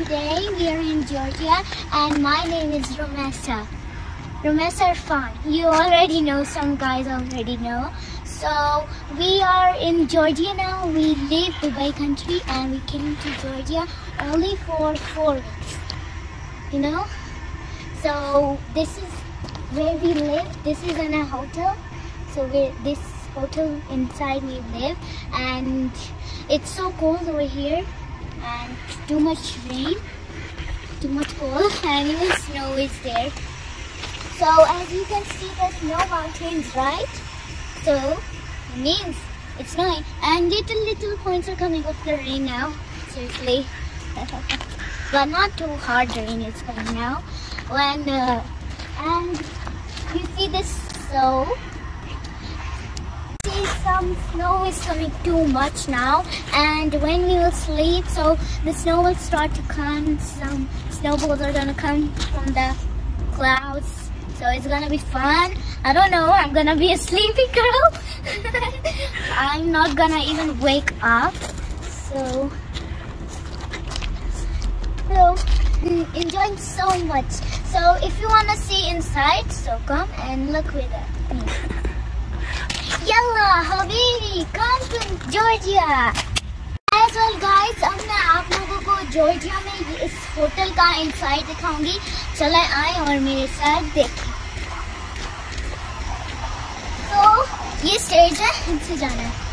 today we are in Georgia and my name is Rumaisa. Rumaisa Irfan. You already know, some guys already know. So we are in Georgia now. We leave Dubai country and we came to Georgia only for four weeks. You know? So this is where we live. This is in a hotel. So we this hotel inside we live and it's so cold over here and too much rain, too much cold and even snow is there. So as you can see there's no mountains, right? So it means it's snowing and little little points are coming of the rain now. Seriously. but not too hard rain is coming now. When uh, and you see this so some snow is coming too much now and when we will sleep so the snow will start to come some snowballs are gonna come from the clouds so it's gonna be fun. I don't know i'm gonna be a sleepy girl. I'm not gonna even wake up so so mm, enjoying so much. So if you want to see inside so come and look with me Yalla, Habibi, come to Georgia. As well guys, अब मैं आप लोगों को Georgia में इस hotel का inside दिखाऊँगी। चले आए और मेरे साथ देखें तो ये स्टेज है इनसे जाना है।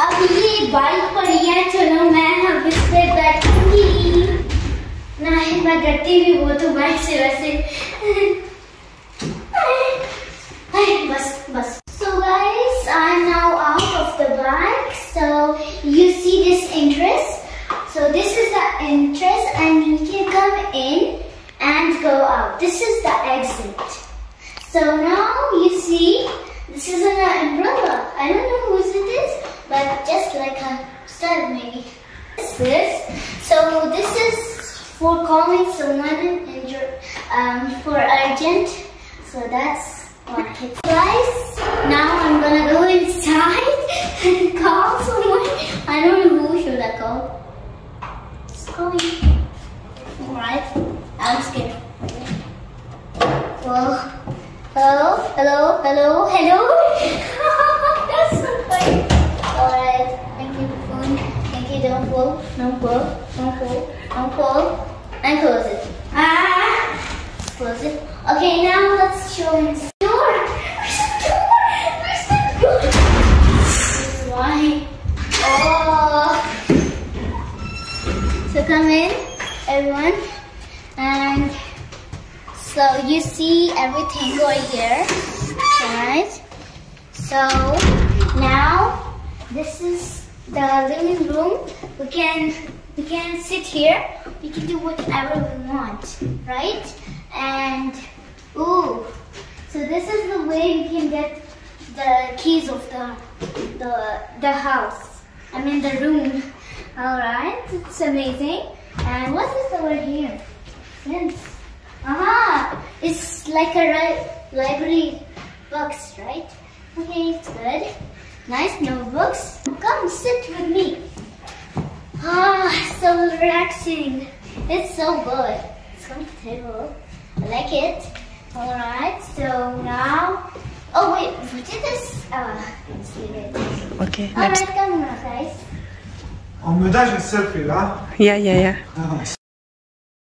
अब ये बाइक पर है चलो मैं अब इस पे बैठूंगी नहीं मैं डरती भी वो तो बाइक से वैसे बस बस So guys, I'm now out of the bike. So you see this entrance. So this is the entrance and you can come in and go out. This is the exit. So now you see, this is an umbrella. I don't know whose it is, but just like a stud maybe. This is, so this is for calling someone injured, um, for urgent. So that's what it Guys, now I'm gonna go inside and call someone. I don't know who should I call. It's calling. Alright, I'm scared. Well, hello, hello, hello, hello. That's so funny. Alright, thank you for phone. Thank you, don't fall, don't fall, don't fall, don't fall. And close it. Ah! Close it. Okay, now let's show him the door. Where's the door? Where's the door? Why. Oh. So come in, everyone. And so you see everything over here. Alright. So now this is the living room. We can we can sit here. We can do whatever we want, right? And ooh, so this is the way we can get the keys of the the the house. I mean the room. All right, it's amazing. And what's this over here? Yes. Aha! It's like a library books, right? Okay, it's good. Nice notebooks. Come sit with me. Ah, so relaxing. It's so good. It's comfortable. I like it. Alright, so now. Oh, wait, what is this? Uh, let's leave it. Okay, let's. Alright, come on, guys. On me dai il selfie là? Yeah, yeah, yeah. Ah,